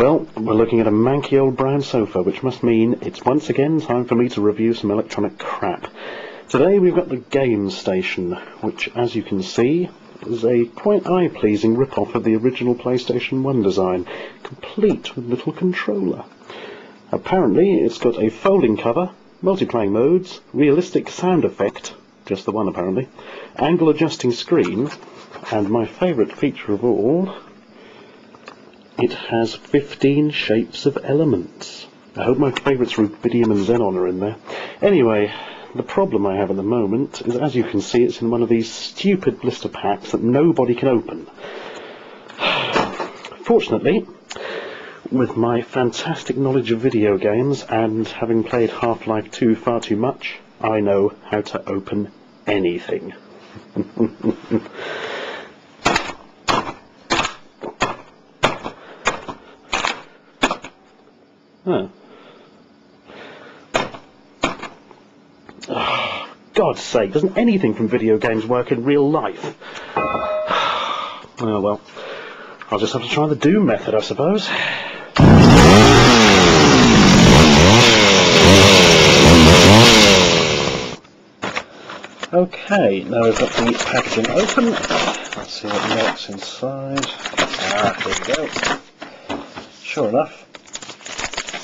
Well, we're looking at a manky old brown sofa, which must mean it's once again time for me to review some electronic crap. Today we've got the Gamestation, which, as you can see, is a quite eye-pleasing rip-off of the original PlayStation 1 design, complete with little controller. Apparently, it's got a folding cover, multiplaying modes, realistic sound effect, just the one apparently, angle adjusting screen, and my favourite feature of all, it has 15 shapes of elements. I hope my favourites Rubidium and Xenon are in there. Anyway, the problem I have at the moment is, as you can see, it's in one of these stupid blister packs that nobody can open. Fortunately, with my fantastic knowledge of video games and having played Half-Life 2 far too much, I know how to open anything. Oh. God's sake, doesn't anything from video games work in real life? oh well, I'll just have to try the Doom method, I suppose. Okay, now we've got the packaging open. Let's see what's inside. Ah, here we go. Sure enough,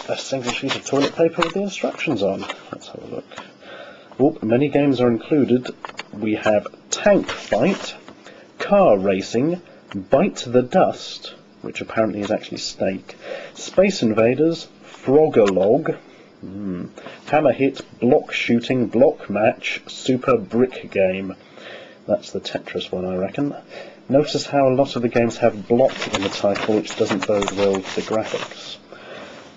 a single sheet of toilet paper with the instructions on. Let's have a look. Oh, many games are included. We have Tank Fight, Car Racing, Bite the Dust, which apparently is actually Snake, Space Invaders, Frogalog, mm, Hammer Hit, Block Shooting, Block Match, Super Brick Game. That's the Tetris one, I reckon. Notice how a lot of the games have block in the title, which doesn't bode well for the graphics.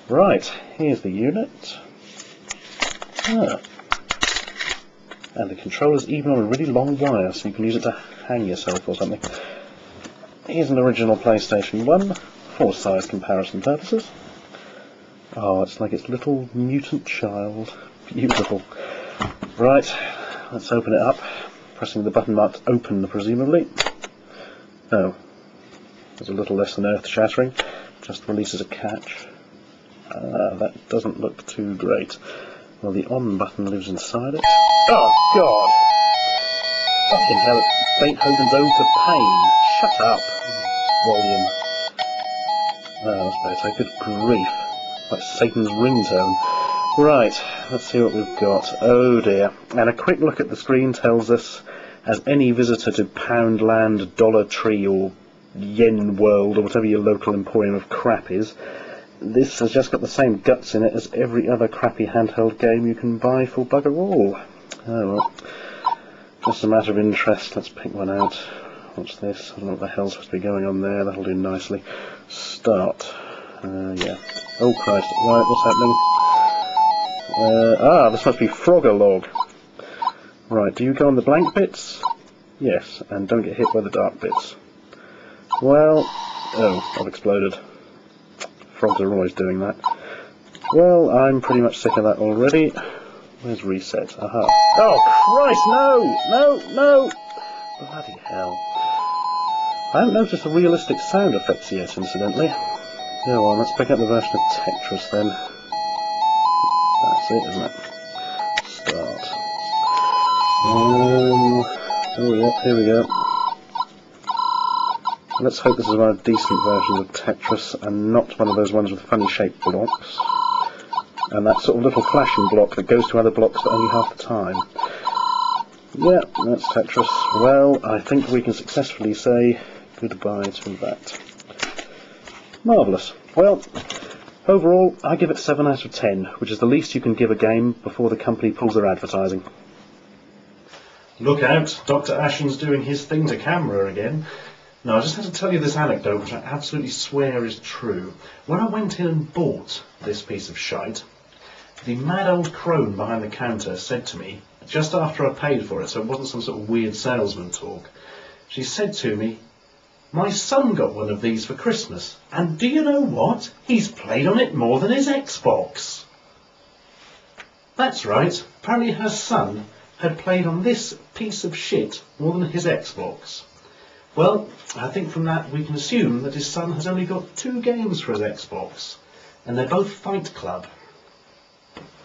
Right, here's the unit. Ah. And the controller's even on a really long wire, so you can use it to hang yourself or something. Here's an original PlayStation 1, for size comparison purposes. Oh, it's like its little mutant child. Beautiful. Right, let's open it up, pressing the button marked open, presumably. Oh, there's a little less than earth-shattering, just releases a catch. Uh, that doesn't look too great. Well, the on button lives inside it. Oh, God! Fucking hell, it's Beethoven's Ode to Pain. Shut up. Volume. Oh, that's better. Good grief. Like Satan's ringtone. Right, let's see what we've got. Oh dear. And a quick look at the screen tells us, as any visitor to Poundland, Dollar Tree, or Yen World, or whatever your local emporium of crap is, this has just got the same guts in it as every other crappy handheld game you can buy for bugger all. Oh well. Just a matter of interest, let's pick one out. What's this? I don't know what the hell's supposed to be going on there, that'll do nicely. Start. Uh, yeah. Oh Christ, right, what's happening? Uh, ah, this must be Frogolog. Right, do you go on the blank bits? Yes, and don't get hit by the dark bits. Well, oh, I've exploded. Frogs are always doing that. Well, I'm pretty much sick of that already. Where's reset? Aha. Oh, Christ, no! No, no! Bloody hell. I haven't noticed the realistic sound effects yet, incidentally. Yeah, well, let's pick up the version of Tetris then. That's it, isn't it? Start. Um, oh, yeah, here we go. Let's hope this is one of decent versions of Tetris and not one of those ones with funny shaped blocks. And that sort of little flashing block that goes to other blocks but only half the time. Yeah, that's Tetris. Well, I think we can successfully say goodbye to that. Marvellous. Well, overall, I give it 7 out of 10, which is the least you can give a game before the company pulls their advertising. Look out, Dr. Ashen's doing his thing to camera again. Now, I just have to tell you this anecdote, which I absolutely swear is true. When I went in and bought this piece of shite, the mad old crone behind the counter said to me, just after I paid for it, so it wasn't some sort of weird salesman talk, she said to me, my son got one of these for Christmas, and do you know what? He's played on it more than his Xbox. That's right, apparently her son had played on this piece of shit more than his Xbox. Well, I think from that we can assume that his son has only got two games for his Xbox, and they're both Fight Club.